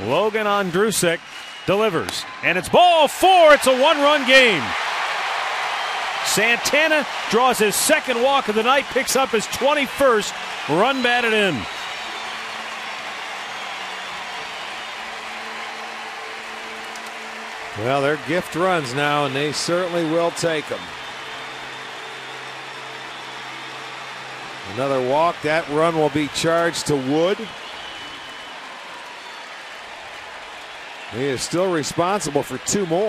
Logan Ondrusek delivers. And it's ball four. It's a one run game. Santana draws his second walk of the night, picks up his 21st run batted in. Well, they're gift runs now, and they certainly will take them. Another walk. That run will be charged to Wood. He is still responsible for two more.